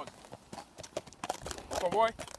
on. Come on, boy.